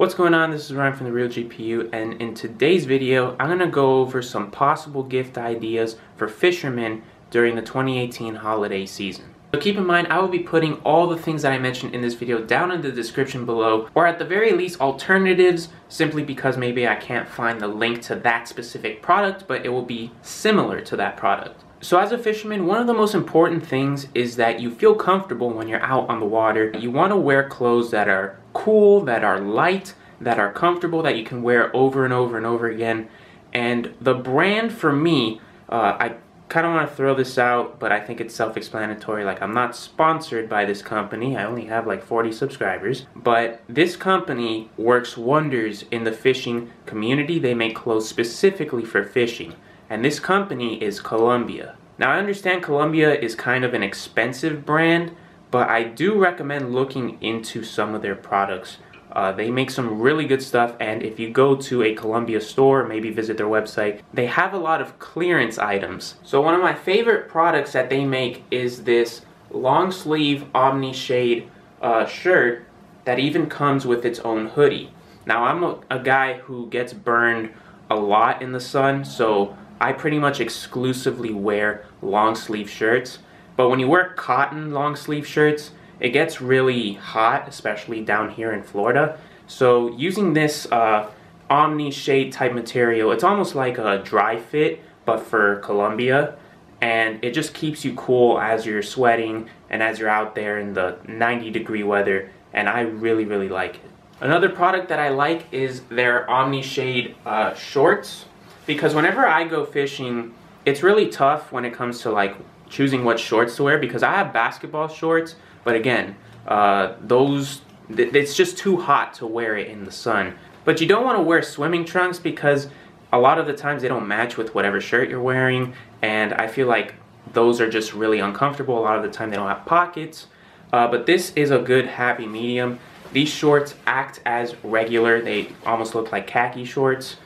What's going on? This is Ryan from The Real GPU and in today's video I'm going to go over some possible gift ideas for fishermen during the 2018 holiday season. So keep in mind I will be putting all the things that I mentioned in this video down in the description below or at the very least alternatives simply because maybe I can't find the link to that specific product but it will be similar to that product. So as a fisherman, one of the most important things is that you feel comfortable when you're out on the water. You want to wear clothes that are cool, that are light, that are comfortable, that you can wear over and over and over again. And the brand for me, uh, I kind of want to throw this out, but I think it's self-explanatory. Like, I'm not sponsored by this company. I only have like 40 subscribers. But this company works wonders in the fishing community. They make clothes specifically for fishing and this company is Columbia. Now I understand Columbia is kind of an expensive brand, but I do recommend looking into some of their products. Uh, they make some really good stuff and if you go to a Columbia store, maybe visit their website, they have a lot of clearance items. So one of my favorite products that they make is this long sleeve Omni Shade uh, shirt that even comes with its own hoodie. Now I'm a, a guy who gets burned a lot in the sun, so I pretty much exclusively wear long sleeve shirts. But when you wear cotton long sleeve shirts, it gets really hot, especially down here in Florida. So using this uh, Omni shade type material, it's almost like a dry fit, but for Columbia. And it just keeps you cool as you're sweating and as you're out there in the 90 degree weather. And I really, really like it. Another product that I like is their Omni Shade uh, shorts because whenever I go fishing, it's really tough when it comes to like choosing what shorts to wear because I have basketball shorts, but again, uh, those th it's just too hot to wear it in the sun. But you don't want to wear swimming trunks because a lot of the times they don't match with whatever shirt you're wearing, and I feel like those are just really uncomfortable. A lot of the time they don't have pockets, uh, but this is a good happy medium. These shorts act as regular. They almost look like khaki shorts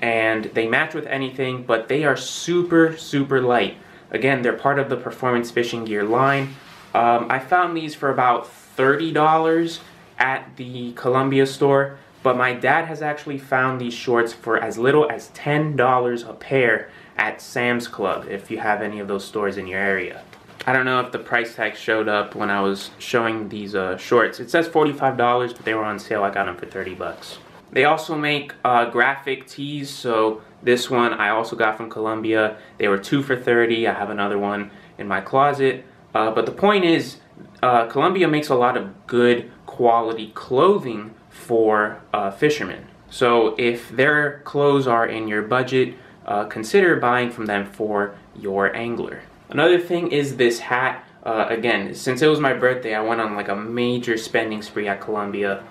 and they match with anything, but they are super, super light. Again, they're part of the Performance Fishing Gear line. Um, I found these for about $30 at the Columbia store, but my dad has actually found these shorts for as little as $10 a pair at Sam's Club, if you have any of those stores in your area. I don't know if the price tag showed up when I was showing these uh, shorts. It says $45, but they were on sale. I got them for 30 bucks. They also make uh, graphic tees, so this one I also got from Columbia. They were two for 30. I have another one in my closet. Uh, but the point is, uh, Columbia makes a lot of good quality clothing for uh, fishermen. So if their clothes are in your budget, uh, consider buying from them for your angler. Another thing is this hat. Uh, again, since it was my birthday, I went on like a major spending spree at Columbia.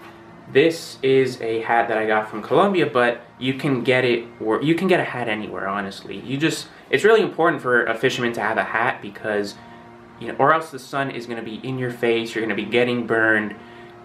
This is a hat that I got from Columbia, but you can get it, or you can get a hat anywhere, honestly. You just, it's really important for a fisherman to have a hat because, you know, or else the sun is going to be in your face, you're going to be getting burned,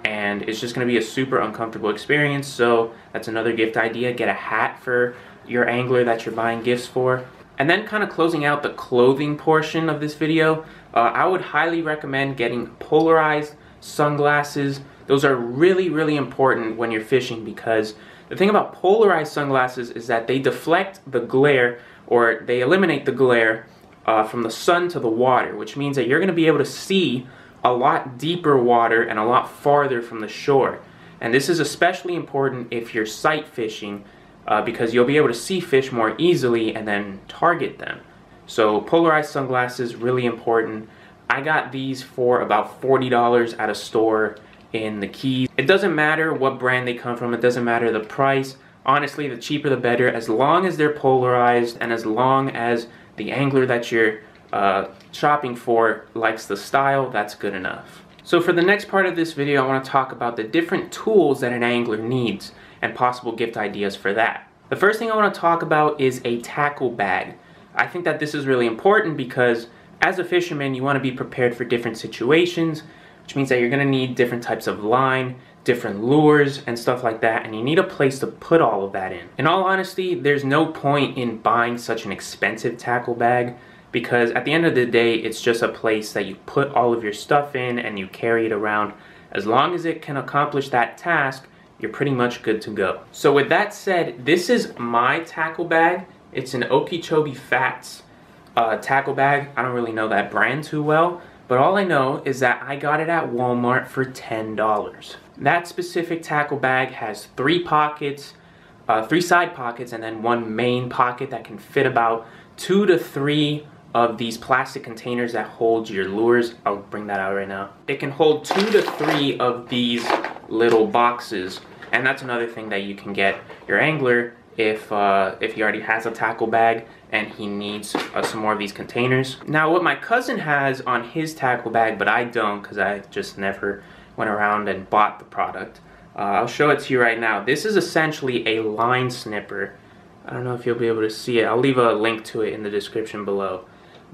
and it's just going to be a super uncomfortable experience. So that's another gift idea. Get a hat for your angler that you're buying gifts for. And then kind of closing out the clothing portion of this video, uh, I would highly recommend getting polarized sunglasses those are really, really important when you're fishing because the thing about polarized sunglasses is that they deflect the glare or they eliminate the glare uh, from the sun to the water, which means that you're going to be able to see a lot deeper water and a lot farther from the shore. And this is especially important if you're sight fishing uh, because you'll be able to see fish more easily and then target them. So polarized sunglasses, really important. I got these for about $40 at a store in the keys. It doesn't matter what brand they come from, it doesn't matter the price. Honestly, the cheaper the better, as long as they're polarized and as long as the angler that you're uh, shopping for likes the style, that's good enough. So for the next part of this video, I want to talk about the different tools that an angler needs and possible gift ideas for that. The first thing I want to talk about is a tackle bag. I think that this is really important because as a fisherman, you want to be prepared for different situations which means that you're going to need different types of line, different lures and stuff like that and you need a place to put all of that in. In all honesty, there's no point in buying such an expensive tackle bag because at the end of the day, it's just a place that you put all of your stuff in and you carry it around. As long as it can accomplish that task, you're pretty much good to go. So with that said, this is my tackle bag. It's an Okeechobee Fats uh, tackle bag. I don't really know that brand too well, but all I know is that I got it at Walmart for $10. That specific tackle bag has three pockets, uh, three side pockets, and then one main pocket that can fit about two to three of these plastic containers that hold your lures. I'll bring that out right now. It can hold two to three of these little boxes. And that's another thing that you can get your angler if, uh, if he already has a tackle bag and he needs uh, some more of these containers. Now what my cousin has on his tackle bag, but I don't because I just never went around and bought the product. Uh, I'll show it to you right now. This is essentially a line snipper. I don't know if you'll be able to see it. I'll leave a link to it in the description below.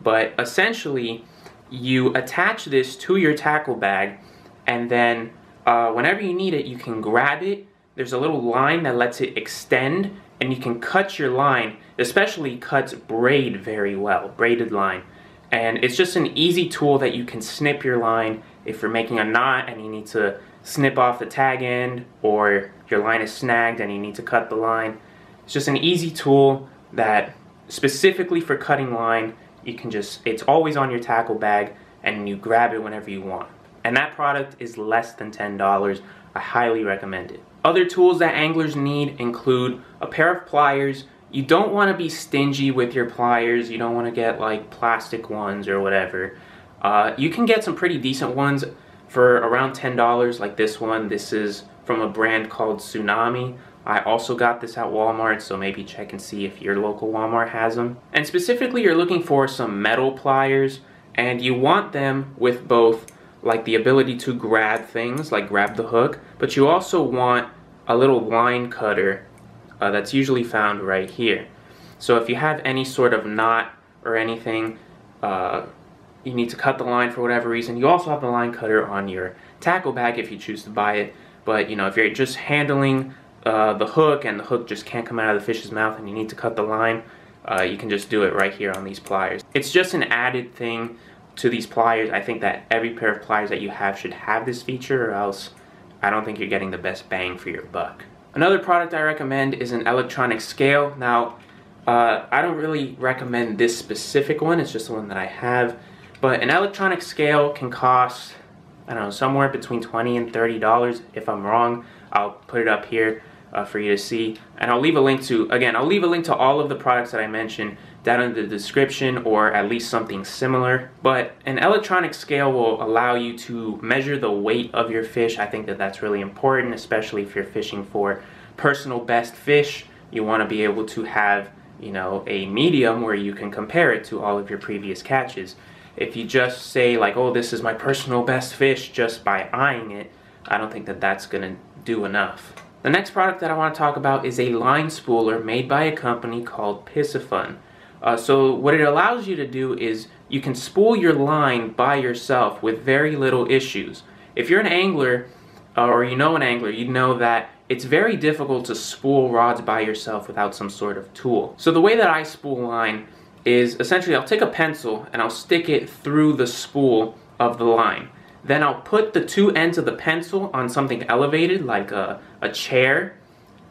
But essentially, you attach this to your tackle bag and then uh, whenever you need it, you can grab it. There's a little line that lets it extend and you can cut your line, especially cuts braid very well, braided line. And it's just an easy tool that you can snip your line if you're making a knot and you need to snip off the tag end or your line is snagged and you need to cut the line. It's just an easy tool that specifically for cutting line, you can just, it's always on your tackle bag and you grab it whenever you want. And that product is less than $10. I highly recommend it. Other tools that anglers need include a pair of pliers. You don't want to be stingy with your pliers. You don't want to get like plastic ones or whatever. Uh, you can get some pretty decent ones for around $10 like this one. This is from a brand called Tsunami. I also got this at Walmart, so maybe check and see if your local Walmart has them. And specifically, you're looking for some metal pliers, and you want them with both like the ability to grab things, like grab the hook, but you also want a little line cutter uh, that's usually found right here. So if you have any sort of knot or anything, uh, you need to cut the line for whatever reason. You also have the line cutter on your tackle bag if you choose to buy it. But you know, if you're just handling uh, the hook and the hook just can't come out of the fish's mouth and you need to cut the line, uh, you can just do it right here on these pliers. It's just an added thing to these pliers, I think that every pair of pliers that you have should have this feature or else I don't think you're getting the best bang for your buck. Another product I recommend is an electronic scale. Now, uh, I don't really recommend this specific one, it's just the one that I have, but an electronic scale can cost, I don't know, somewhere between 20 and $30. If I'm wrong, I'll put it up here uh, for you to see. And I'll leave a link to, again, I'll leave a link to all of the products that I mentioned down in the description or at least something similar. But an electronic scale will allow you to measure the weight of your fish. I think that that's really important, especially if you're fishing for personal best fish. You want to be able to have, you know, a medium where you can compare it to all of your previous catches. If you just say like, oh, this is my personal best fish just by eyeing it, I don't think that that's going to do enough. The next product that I want to talk about is a line spooler made by a company called Piscifun. Uh, so what it allows you to do is you can spool your line by yourself with very little issues. If you're an angler uh, or you know an angler, you know that it's very difficult to spool rods by yourself without some sort of tool. So the way that I spool line is essentially I'll take a pencil and I'll stick it through the spool of the line. Then I'll put the two ends of the pencil on something elevated like a, a chair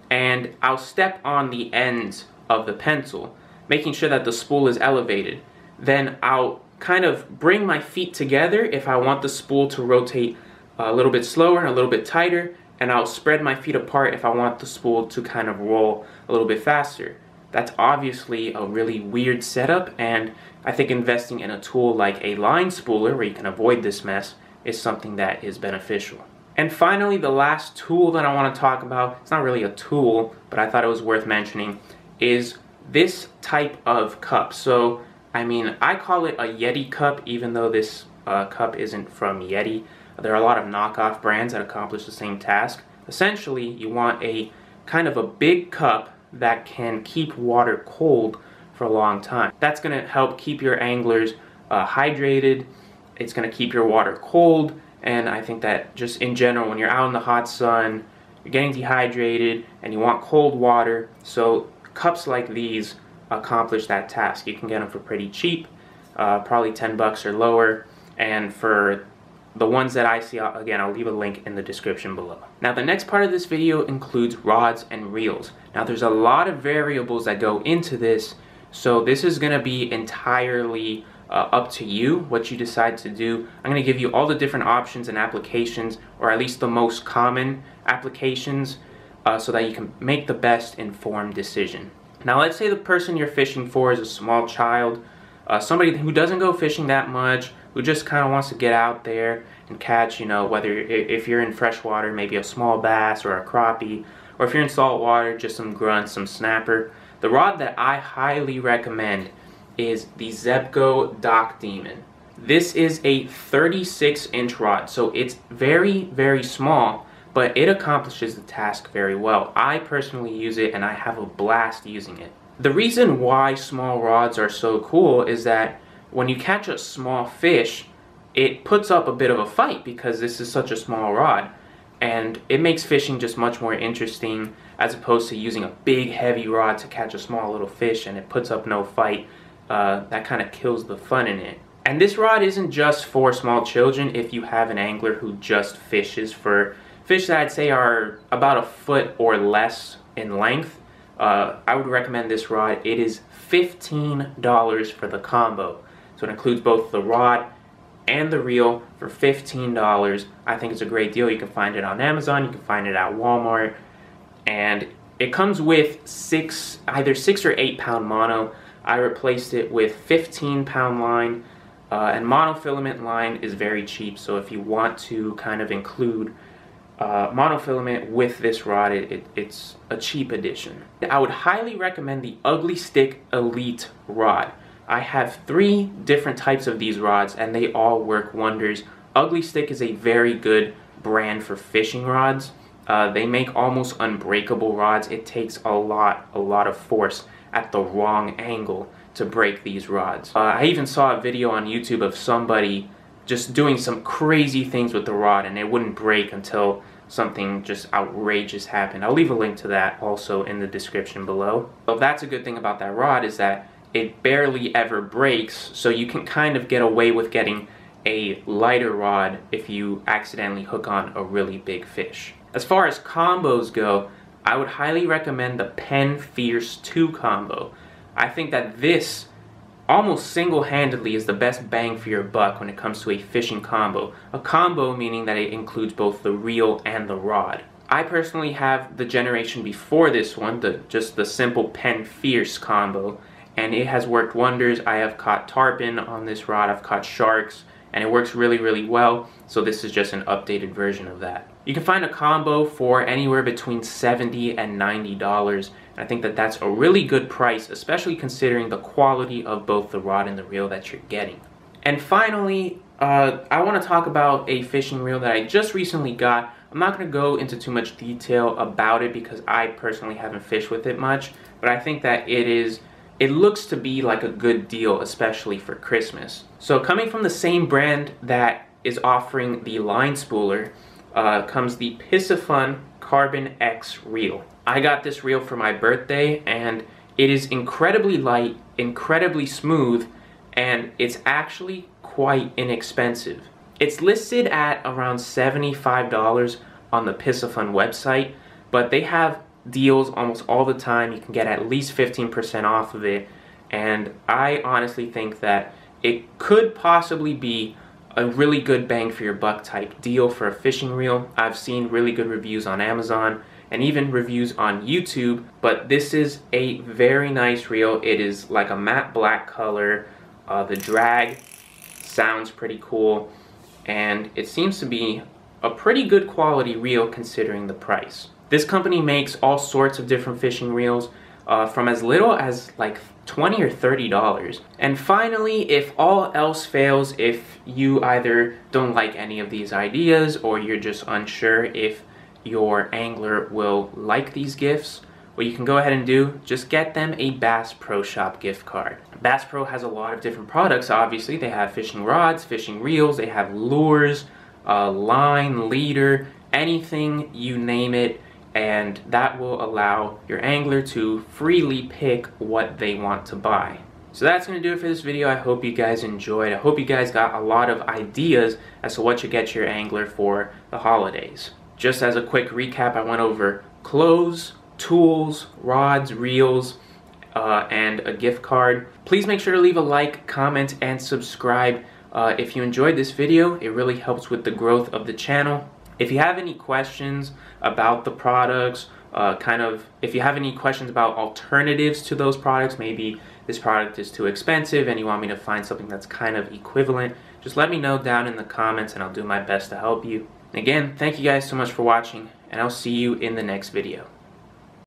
and I'll step on the ends of the pencil making sure that the spool is elevated. Then I'll kind of bring my feet together if I want the spool to rotate a little bit slower and a little bit tighter and I'll spread my feet apart if I want the spool to kind of roll a little bit faster. That's obviously a really weird setup and I think investing in a tool like a line spooler where you can avoid this mess is something that is beneficial. And finally, the last tool that I want to talk about, it's not really a tool, but I thought it was worth mentioning, is this type of cup. So, I mean, I call it a Yeti cup, even though this uh, cup isn't from Yeti. There are a lot of knockoff brands that accomplish the same task. Essentially, you want a kind of a big cup that can keep water cold for a long time. That's going to help keep your anglers uh, hydrated. It's going to keep your water cold. And I think that just in general, when you're out in the hot sun, you're getting dehydrated and you want cold water. So cups like these accomplish that task. You can get them for pretty cheap, uh, probably 10 bucks or lower. And for the ones that I see, again, I'll leave a link in the description below. Now, the next part of this video includes rods and reels. Now, there's a lot of variables that go into this, so this is gonna be entirely uh, up to you, what you decide to do. I'm gonna give you all the different options and applications, or at least the most common applications, uh, so that you can make the best informed decision. Now, let's say the person you're fishing for is a small child, uh, somebody who doesn't go fishing that much, who just kind of wants to get out there and catch, you know, whether if you're in freshwater, maybe a small bass or a crappie, or if you're in saltwater, just some grunt, some snapper. The rod that I highly recommend is the Zebco Dock Demon. This is a 36 inch rod, so it's very, very small, but it accomplishes the task very well. I personally use it and I have a blast using it. The reason why small rods are so cool is that when you catch a small fish, it puts up a bit of a fight because this is such a small rod. And it makes fishing just much more interesting as opposed to using a big heavy rod to catch a small little fish and it puts up no fight. Uh, that kind of kills the fun in it. And this rod isn't just for small children if you have an angler who just fishes for fish that I'd say are about a foot or less in length. Uh, I would recommend this rod. It is $15 for the combo. So it includes both the rod and the reel for $15. I think it's a great deal. You can find it on Amazon, you can find it at Walmart, and it comes with six, either six or eight pound mono. I replaced it with 15 pound line, uh, and monofilament line is very cheap. So if you want to kind of include uh, monofilament with this rod, it, it, it's a cheap addition. I would highly recommend the Ugly Stik Elite rod. I have three different types of these rods and they all work wonders. Ugly Stik is a very good brand for fishing rods. Uh, they make almost unbreakable rods. It takes a lot, a lot of force at the wrong angle to break these rods. Uh, I even saw a video on YouTube of somebody just doing some crazy things with the rod and it wouldn't break until something just outrageous happened. I'll leave a link to that also in the description below. So that's a good thing about that rod is that it barely ever breaks, so you can kind of get away with getting a lighter rod if you accidentally hook on a really big fish. As far as combos go, I would highly recommend the Penn Fierce 2 combo. I think that this almost single-handedly is the best bang for your buck when it comes to a fishing combo. A combo meaning that it includes both the reel and the rod. I personally have the generation before this one, the just the simple Penn Fierce combo, and it has worked wonders. I have caught tarpon on this rod, I've caught sharks, and it works really, really well. So this is just an updated version of that. You can find a combo for anywhere between 70 and $90. I think that that's a really good price, especially considering the quality of both the rod and the reel that you're getting. And finally, uh, I want to talk about a fishing reel that I just recently got. I'm not going to go into too much detail about it because I personally haven't fished with it much, but I think that it is it looks to be like a good deal, especially for Christmas. So coming from the same brand that is offering the line spooler, uh, comes the Piscifun Carbon X reel. I got this reel for my birthday and it is incredibly light, incredibly smooth, and it's actually quite inexpensive. It's listed at around $75 on the Piscifun website, but they have deals almost all the time. You can get at least 15% off of it. And I honestly think that it could possibly be a really good bang for your buck type deal for a fishing reel. I've seen really good reviews on Amazon and even reviews on YouTube, but this is a very nice reel. It is like a matte black color. Uh, the drag sounds pretty cool, and it seems to be a pretty good quality reel considering the price. This company makes all sorts of different fishing reels uh, from as little as like 20 or 30 dollars. And finally, if all else fails, if you either don't like any of these ideas or you're just unsure if your angler will like these gifts, what you can go ahead and do, just get them a Bass Pro Shop gift card. Bass Pro has a lot of different products, obviously. They have fishing rods, fishing reels, they have lures, uh, line, leader, anything you name it and that will allow your angler to freely pick what they want to buy. So that's going to do it for this video. I hope you guys enjoyed. I hope you guys got a lot of ideas as to what to get your angler for the holidays. Just as a quick recap, I went over clothes, tools, rods, reels, uh, and a gift card. Please make sure to leave a like, comment, and subscribe. Uh, if you enjoyed this video, it really helps with the growth of the channel. If you have any questions about the products, uh, kind of, if you have any questions about alternatives to those products, maybe this product is too expensive and you want me to find something that's kind of equivalent, just let me know down in the comments and I'll do my best to help you. And again, thank you guys so much for watching and I'll see you in the next video.